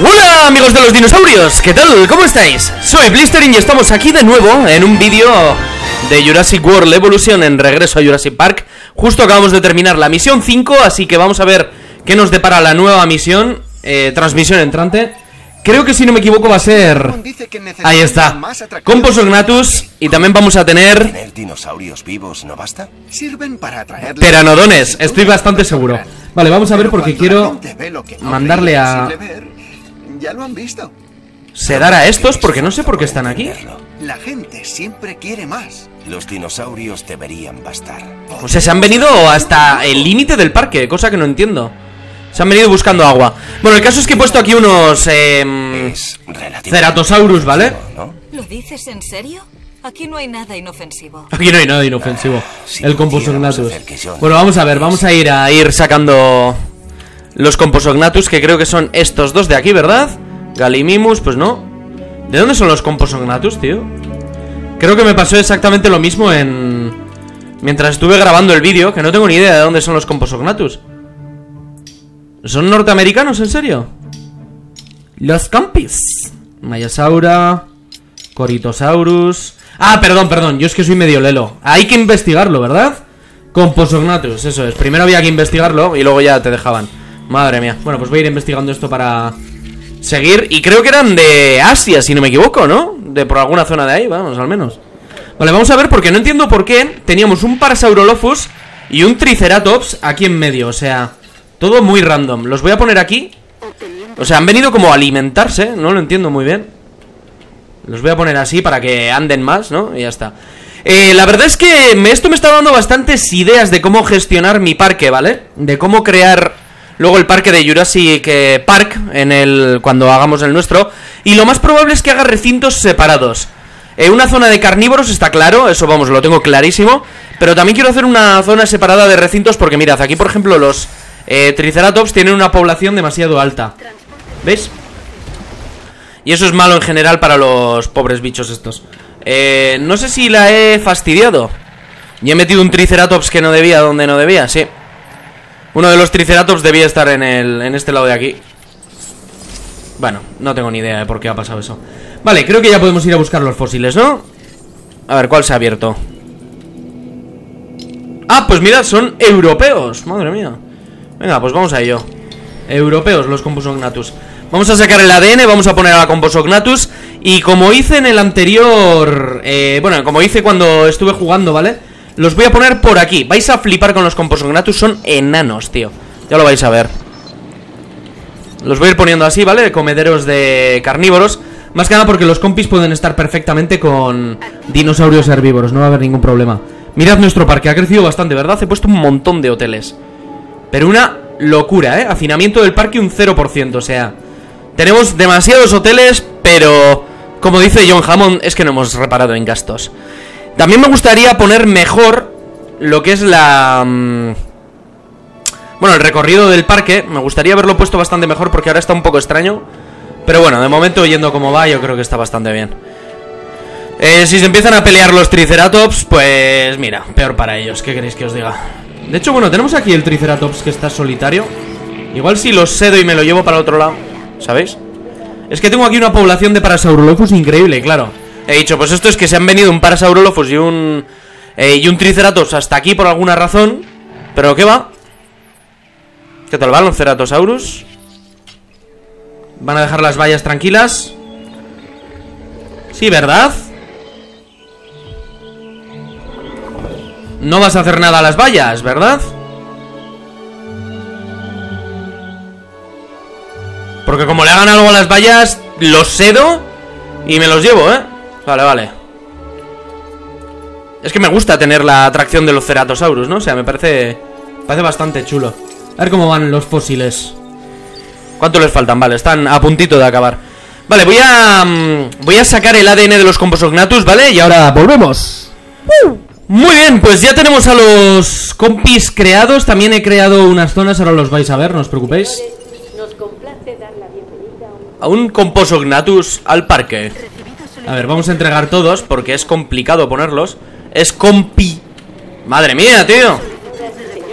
Hola amigos de los dinosaurios, ¿qué tal? ¿Cómo estáis? Soy Blistering y estamos aquí de nuevo en un vídeo de Jurassic World Evolution en regreso a Jurassic Park Justo acabamos de terminar la misión 5, así que vamos a ver qué nos depara la nueva misión eh, Transmisión entrante Creo que si no me equivoco va a ser... Ahí está Composognatus y también vamos a tener... ¿Tener dinosaurios vivos no basta? Sirven para atraer Pteranodones, estoy bastante seguro Vale, vamos a ver porque quiero mandarle a... Ya lo han visto. ¿Sedar a estos? Porque no sé por qué están aquí La gente siempre quiere más. Los dinosaurios deberían bastar. O sea, se han venido hasta el límite del parque, cosa que no entiendo Se han venido buscando agua Bueno, el caso es que he puesto aquí unos... Eh, Es relativamente Ceratosaurus, ¿vale? ¿Lo dices en serio? Aquí no hay nada inofensivo. Aquí no hay nada inofensivo si El no Bueno, vamos a ver, vamos a ir a ir sacando Los Composognatus Que creo que son estos dos de aquí, ¿verdad? Galimimus, pues no ¿De dónde son los Composognatus, tío? Creo que me pasó exactamente lo mismo en... Mientras estuve grabando el vídeo Que no tengo ni idea de dónde son los Composognatus ¿Son norteamericanos, en serio? Los Compis Mayasaura Coritosaurus Ah, perdón, perdón, yo es que soy medio lelo Hay que investigarlo, ¿verdad? Composognatus, eso es Primero había que investigarlo y luego ya te dejaban Madre mía, bueno, pues voy a ir investigando esto para seguir. Y creo que eran de Asia, si no me equivoco, ¿no? De por alguna zona de ahí, vamos, al menos. Vale, vamos a ver porque no entiendo por qué Teníamos un Parasaurolophus y un Triceratops aquí en medio. O sea, todo muy random. Los voy a poner aquí. O sea, han venido como a alimentarse, no lo entiendo muy bien. Los voy a poner así para que anden más, ¿no? Y ya está. Eh, La verdad es que esto me está dando bastantes ideas de cómo gestionar mi parque, ¿vale? De cómo crear luego el parque de Jurassic eh, Park en el cuando hagamos el nuestro. Y lo más probable es que haga recintos separados. Eh, Una zona de carnívoros está claro, eso vamos, lo tengo clarísimo. Pero también quiero hacer una zona separada de recintos porque mirad, aquí por ejemplo los eh, Triceratops tienen una población demasiado alta. ¿Veis? Y eso es malo en general para los pobres bichos estos. Eh, No sé si la he fastidiado. Y he metido un Triceratops que no debía donde no debía, sí Uno de los Triceratops debía estar en, el, en este lado de aquí. Bueno, no tengo ni idea de por qué ha pasado eso. Vale, creo que ya podemos ir a buscar los fósiles, ¿no? A ver, ¿cuál se ha abierto? Ah, pues mirad, son europeos. Madre mía. Venga, pues vamos a ello. Europeos, los Composognatus Vamos a sacar el ADN, vamos a poner a la Composognatus Y como hice en el anterior eh, Bueno, como hice cuando estuve jugando, ¿vale? Los voy a poner por aquí Vais a flipar con los Composognatus, son enanos, tío Ya lo vais a ver Los voy a ir poniendo así, ¿vale? Comederos de carnívoros Más que nada porque los compis pueden estar perfectamente con dinosaurios herbívoros No va a haber ningún problema Mirad nuestro parque, ha crecido bastante, ¿verdad? He puesto un montón de hoteles pero una locura, ¿eh? Afinamiento del parque un 0%, o sea... Tenemos demasiados hoteles, pero... Como dice John Hammond, es que no hemos reparado en gastos. También me gustaría poner mejor lo que es la... mm, Bueno, el recorrido del parque. Me gustaría haberlo puesto bastante mejor porque ahora está un poco extraño. Pero bueno, de momento, yendo como va, yo creo que está bastante bien. Eh, si se empiezan a pelear los Triceratops, pues mira, peor para ellos. ¿Qué queréis que os diga? De hecho, bueno, tenemos aquí el Triceratops que está solitario. Igual si lo cedo y me lo llevo para otro lado, ¿sabéis? Es que tengo aquí una población de Parasaurolophus increíble, claro. He dicho, pues esto es que se han venido un Parasaurolophus y un... eh, y un Triceratops hasta aquí por alguna razón. Pero ¿qué va? ¿Qué tal los Ceratosaurus? ¿Van a dejar las vallas tranquilas? Sí, ¿verdad? No vas a hacer nada a las vallas, ¿verdad? Porque como le hagan algo a las vallas, los sedo y me los llevo, ¿eh? Vale, vale. Es que me gusta tener la atracción de los Ceratosaurus, ¿no? O sea, me parece... Parece bastante chulo. A ver cómo van los fósiles. ¿Cuánto les faltan? Vale, están a puntito de acabar. Vale, voy a... mm, Voy a sacar el ADN de los Composognatus, ¿vale? Y ahora volvemos. Muy bien, pues ya tenemos a los compis creados. También he creado unas zonas, ahora los vais a ver, no os preocupéis. Nos complace dar la bienvenida a un A un Composognatus al parque. A ver, vamos a entregar todos porque es complicado ponerlos. Es compi. Madre mía, tío.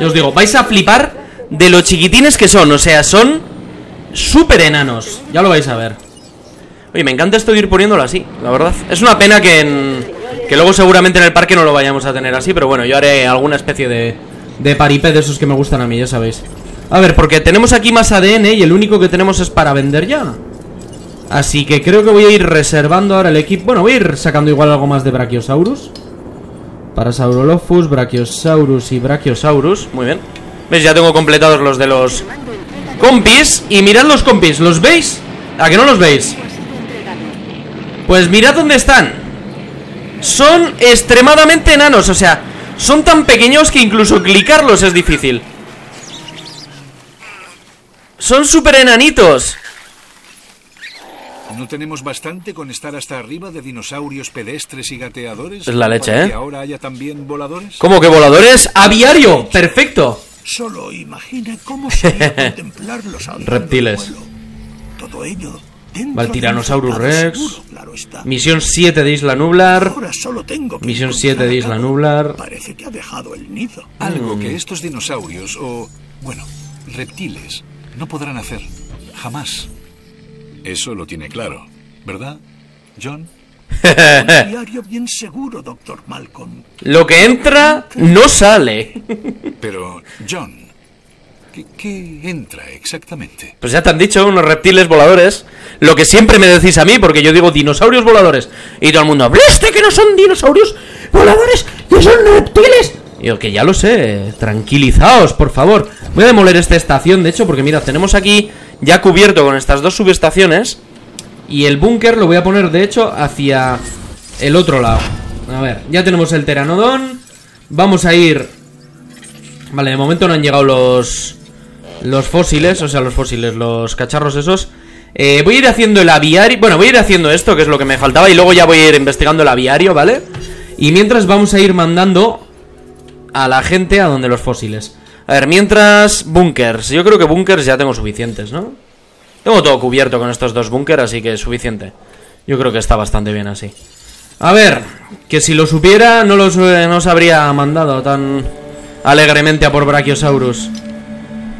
Yo os digo, vais a flipar de lo chiquitines que son. O sea, son súper enanos. Ya lo vais a ver. Oye, me encanta esto de ir poniéndolo así, la verdad. Es una pena que, en- que luego seguramente en el parque no lo vayamos a tener así, pero bueno, yo haré alguna especie de, de paripé de esos que me gustan a mí, ya sabéis. A ver, porque tenemos aquí más ADN y el único que tenemos es para vender ya. Así que creo que voy a ir reservando ahora el equipo. Bueno, voy a ir sacando igual algo más de Brachiosaurus. Parasaurolophus, Brachiosaurus y Brachiosaurus. Muy bien. ¿Veis? Ya tengo completados los de los compis. Y mirad los compis, ¿los veis? ¿A que no los veis? Pues mirad dónde están. Son extremadamente enanos, o sea, son tan pequeños que incluso clicarlos es difícil. Son súper enanitos. ¿No tenemos bastante con estar hasta arriba de dinosaurios pedestres y gateadores? Es la leche, ¿Para ¿eh? que ahora haya también voladores? ¿Cómo que voladores? ¡Aviario! ¡Perfecto! Solo imagina cómo sería contemplarlos Reptiles. vuelo. Todo ello Va el Tyrannosaurus Rex. seguro, claro. Misión 7 de Isla Nublar. Ahora solo tengo que Misión encontrar 7 de Isla. Nublar. Parece que ha dejado el nido. Algo Mm. que estos dinosaurios o, bueno, reptiles no podrán hacer. Jamás. Eso lo tiene claro, ¿verdad, John? Un diario bien seguro, doctor Malcolm. Lo que entra no sale. Pero, John, ¿qué, qué entra exactamente? Pues ya te han dicho, unos reptiles voladores. Lo que siempre me decís a mí, porque yo digo dinosaurios voladores. Y todo el mundo, ¿viste que no son dinosaurios voladores? ¡Que son reptiles! Y yo, que ya lo sé, tranquilizaos, por favor. Voy a demoler esta estación, de hecho, porque mira, tenemos aquí ya cubierto con estas dos subestaciones. Y el búnker lo voy a poner, de hecho, hacia el otro lado. A ver, ya tenemos el Pteranodon. Vamos a ir... Vale, de momento no han llegado los... Los fósiles, o sea, los fósiles, los cacharros esos. Eh, voy a ir haciendo el aviario. Bueno, voy a ir haciendo esto, que es lo que me faltaba. Y luego ya voy a ir investigando el aviario, ¿vale? Y mientras vamos a ir mandando a la gente a donde los fósiles. A ver, mientras, bunkers. Yo creo que bunkers ya tengo suficientes, ¿no? Tengo todo cubierto con estos dos bunkers, así que es suficiente. Yo creo que está bastante bien así. A ver, que si lo supiera, no los no habría mandado tan alegremente a por Brachiosaurus.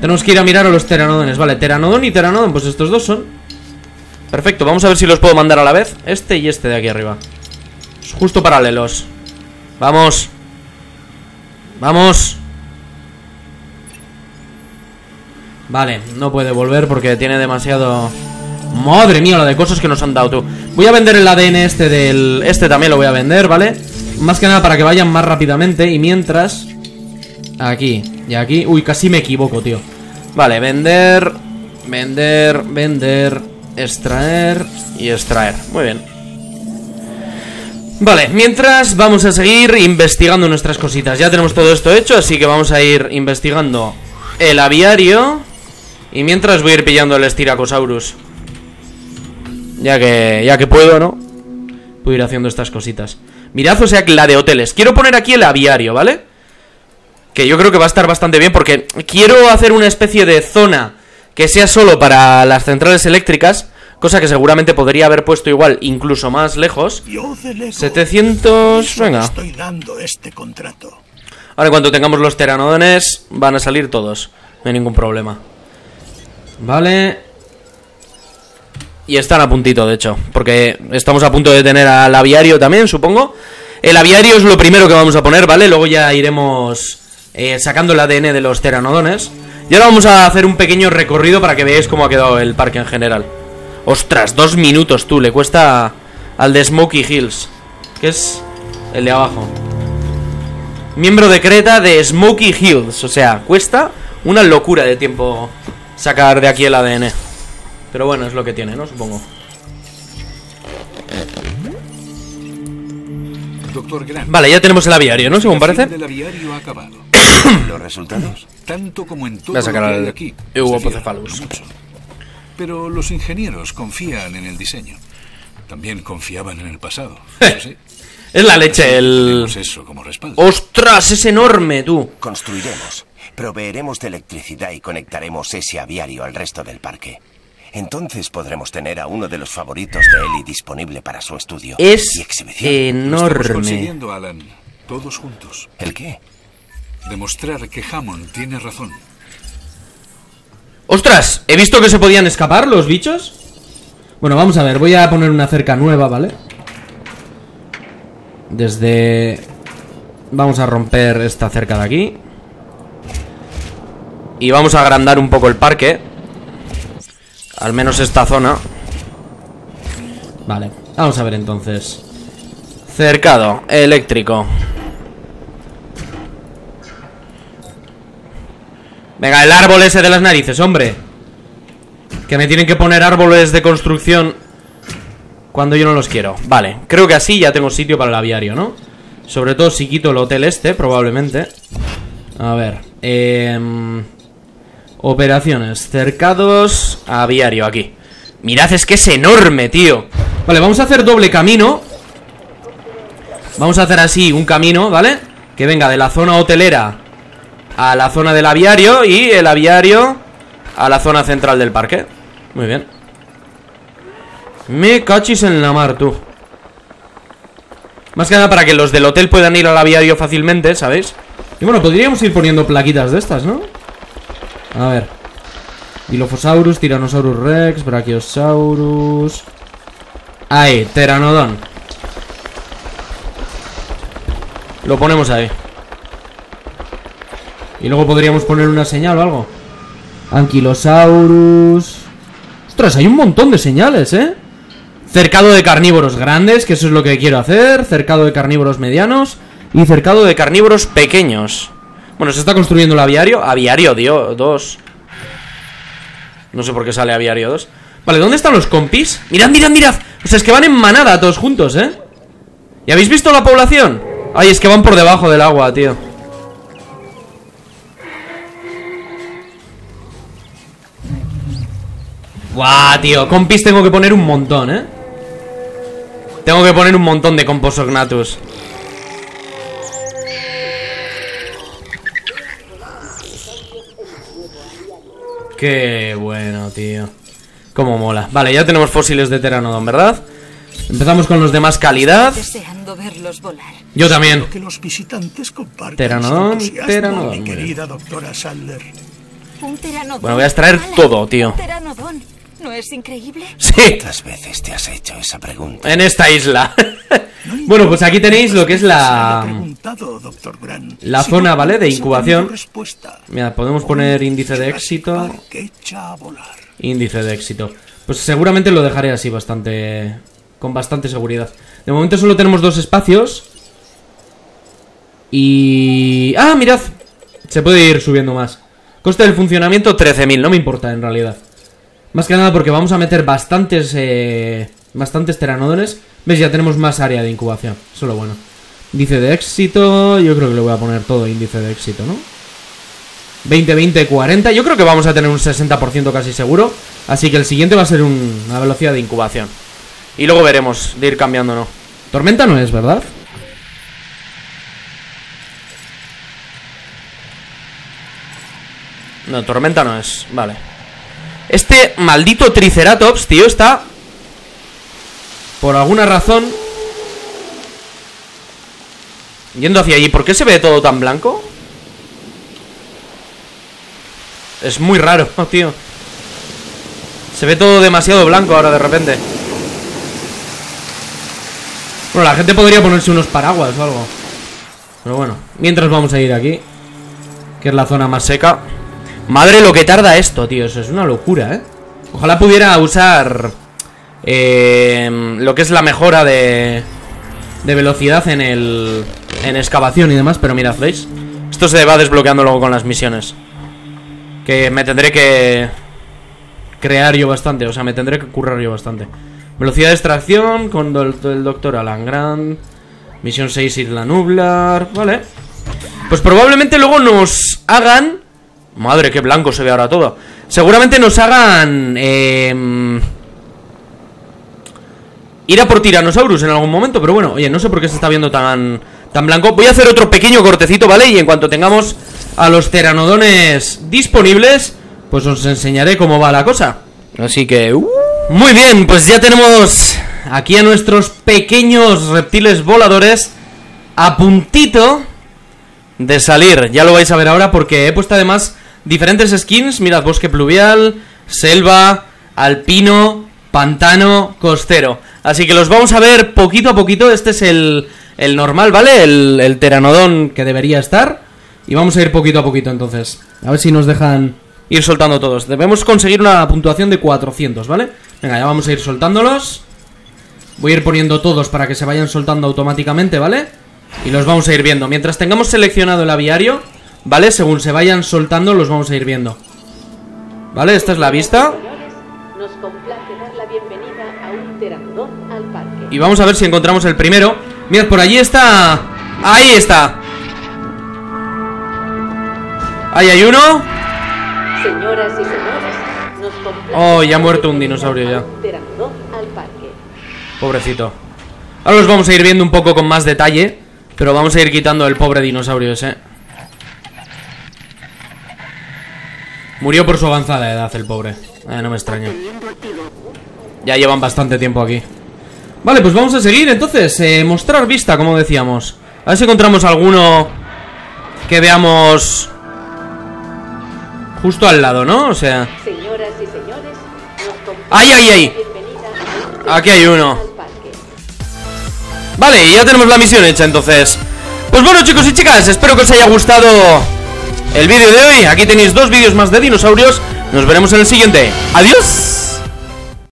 Tenemos que ir a mirar a los pteranodones. Vale, pteranodon y pteranodon, pues estos dos son. Perfecto, vamos a ver si los puedo mandar a la vez. Este y este de aquí arriba. Justo paralelos. Vamos. Vamos. Vale, no puede volver porque tiene demasiado... Madre mía, la de cosas que nos han dado tú. Voy a vender el ADN este del... Este también lo voy a vender, ¿vale? Más que nada para que vayan más rápidamente y mientras... Aquí, y aquí... Uy, casi me equivoco, tío. Vale, vender... Vender, vender... Extraer y extraer. Muy bien. Vale, mientras vamos a seguir investigando nuestras cositas. Ya tenemos todo esto hecho, así que vamos a ir investigando el aviario. Y mientras voy a ir pillando el Styracosaurus. Ya que, ya que puedo, ¿no? Voy a ir haciendo estas cositas. Mirad, o sea, que la de hoteles. Quiero poner aquí el aviario, ¿vale? Que yo creo que va a estar bastante bien porque quiero hacer una especie de zona que sea solo para las centrales eléctricas. Cosa que seguramente podría haber puesto igual incluso más lejos. Delego. 700... Eso Venga. Estoy dando este contrato. Ahora en cuanto tengamos los teranodones van a salir todos. No hay ningún problema. Vale. Y están a puntito, de hecho. Porque estamos a punto de tener al aviario también, supongo. El aviario es lo primero que vamos a poner, ¿vale? Luego ya iremos eh, sacando el ADN de los teranodones. Y ahora vamos a hacer un pequeño recorrido para que veáis cómo ha quedado el parque en general. Ostras, dos minutos tú, le cuesta al de Smoky Hills. Que es el de abajo. Miembro de Creta de Smoky Hills. O sea, cuesta una locura de tiempo sacar de aquí el ADN. Pero bueno, es lo que tiene, ¿no? Supongo. Doctor Grant. Vale, ya tenemos el aviario, ¿no? Según parece. del aviario ha acabado. ¿Los resultados? Tanto como en todo Voy a sacar al aquí. Pero los ingenieros confían en el diseño. También confiaban en el pasado. Sí. Es la leche, el... Tenemos eso como respaldo. ¡Ostras! Es enorme, tú. Construiremos, proveeremos de electricidad y conectaremos ese aviario al resto del parque. Entonces podremos tener a uno de los favoritos de Eli disponible para su estudio Es y exhibición. Lo estamos enorme. consiguiendo, Alan. Todos juntos. ¿El qué? Demostrar que Hammond tiene razón. ¡Ostras! He visto que se podían escapar los bichos Bueno, vamos a ver, voy a poner una cerca nueva, ¿vale? Desde... Vamos a romper esta cerca de aquí Y vamos a agrandar un poco el parque. Al menos esta zona. Vale, vamos a ver entonces. Cercado, eléctrico. Venga, el árbol ese de las narices, hombre. Que me tienen que poner árboles de construcción Cuando yo no los quiero. Vale, creo que así ya tengo sitio para el aviario, ¿no? Sobre todo si quito el hotel este, probablemente. A ver eh, Operaciones Cercados Aviario, aquí Mirad, es que es enorme, tío Vale, vamos a hacer doble camino Vamos a hacer así un camino, ¿vale? Que venga de la zona hotelera a la zona del aviario y el aviario a la zona central del parque. Muy bien. Me cachis en la mar, tú. Más que nada para que los del hotel puedan ir al aviario fácilmente, ¿sabéis? Y bueno, podríamos ir poniendo plaquitas de estas, ¿no? A ver. Dilophosaurus, Tyrannosaurus Rex, Brachiosaurus. Ahí, Pteranodon. Lo ponemos ahí. Y luego podríamos poner una señal o algo. Anquilosaurus. Ostras, hay un montón de señales, ¿eh? Cercado de carnívoros grandes, que eso es lo que quiero hacer. Cercado de carnívoros medianos. Y cercado de carnívoros pequeños. Bueno, se está construyendo el aviario. Aviario, Dios, 2. No sé por qué sale aviario 2. Vale, ¿dónde están los compis? Mirad, mirad, mirad. O sea, es que van en manada todos juntos, ¿eh? ¿Y habéis visto la población? Ay, es que van por debajo del agua, tío. Buah, tío, compis tengo que poner un montón, ¿eh? Tengo que poner un montón de Composognatus Qué bueno, tío Cómo mola Vale, ya tenemos fósiles de Pteranodon, ¿verdad? Empezamos con los de más calidad Deseando verlos volar. Yo también Que los visitantes Pteranodon, Pteranodon, mi muy bien. querida doctora Sadler. Un pteranodón. Bueno, voy a extraer todo, tío. Un pteranodón. ¿No es increíble? Sí, ¿Cuántas veces te has hecho esa pregunta? en esta isla Bueno, pues aquí tenéis lo que es la... doctor la Si zona, no ¿vale? de incubación. Mira, podemos poner índice de éxito. Índice de éxito. Pues seguramente lo dejaré así bastante... Con bastante seguridad. De momento solo tenemos dos espacios. Y... ¡Ah, mirad! Se puede ir subiendo más. Coste del funcionamiento 13.000, no me importa en realidad. Más que nada porque vamos a meter bastantes... Eh, bastantes teranodones. ¿Ves? Ya tenemos más área de incubación. Eso es lo bueno. Índice de éxito... Yo creo que le voy a poner todo índice de éxito, ¿no? 20, 20, 40. Yo creo que vamos a tener un 60% casi seguro. Así que el siguiente va a ser un- una velocidad de incubación. Y luego veremos de ir cambiando no. Tormenta no es, ¿verdad? No, tormenta no es. Vale. Este maldito Triceratops, tío, está... Por alguna razón... Yendo hacia allí. ¿Por qué se ve todo tan blanco? Es muy raro, tío. Se ve todo demasiado blanco ahora de repente. Bueno, la gente podría ponerse unos paraguas o algo. Pero bueno, mientras vamos a ir aquí. Que es la zona más seca. Madre lo que tarda esto, tío. Eso es una locura, ¿eh? Ojalá pudiera usar... eh, lo que es la mejora de... De velocidad en el... En excavación y demás. Pero mirad, ¿veis? Esto se va desbloqueando luego con las misiones. Que me tendré que... Crear yo bastante. O sea, me tendré que currar yo bastante. Velocidad de extracción con el doctor Alan Grant. Misión 6 Isla Nublar. Vale. Pues probablemente luego nos hagan. Madre, qué blanco se ve ahora todo. Seguramente nos hagan. em, ir a por Tyrannosaurus en algún momento. Pero bueno, oye, no sé por qué se está viendo tan, tan blanco. Voy a hacer otro pequeño cortecito, ¿vale? Y en cuanto tengamos a los pteranodones disponibles, pues os enseñaré cómo va la cosa. Así que... uh. Muy bien, pues ya tenemos aquí a nuestros pequeños reptiles voladores a puntito de salir. Ya lo vais a ver ahora porque he puesto además diferentes skins. Mirad, bosque pluvial, selva, alpino, pantano, costero. Así que los vamos a ver poquito a poquito. Este es el, el normal, ¿vale? El, el teranodón que debería estar. Y vamos a ir poquito a poquito entonces. A ver si nos dejan ir soltando todos. Debemos conseguir una puntuación de 400, ¿vale? Venga, ya vamos a ir soltándolos. Voy a ir poniendo todos para que se vayan soltando automáticamente, ¿vale? Y los vamos a ir viendo. Mientras tengamos seleccionado el aviario, ¿vale? Según se vayan soltando, los vamos a ir viendo. ¿Vale? Esta es la vista. Nos al parque. Y vamos a ver si encontramos el primero. Mirad, por allí está... Ahí está. Ahí hay uno. Señoras y señores, nos Oh, ya ha muerto un dinosaurio ya. al parque. Pobrecito. Ahora los vamos a ir viendo un poco con más detalle. Pero vamos a ir quitando el pobre dinosaurio ese. Murió por su avanzada edad el pobre. Eh, no me extraña. Ya llevan bastante tiempo aquí. Vale, pues vamos a seguir entonces. eh, mostrar vista, como decíamos. A ver si encontramos alguno que veamos justo al lado, ¿no? O sea, Señoras y señores, nos complace ¡Ay, ay, ay! Aquí hay uno. Vale, y ya tenemos la misión hecha entonces Pues bueno chicos y chicas, espero que os haya gustado el vídeo de hoy Aquí tenéis dos vídeos más de dinosaurios Nos veremos en el siguiente Adiós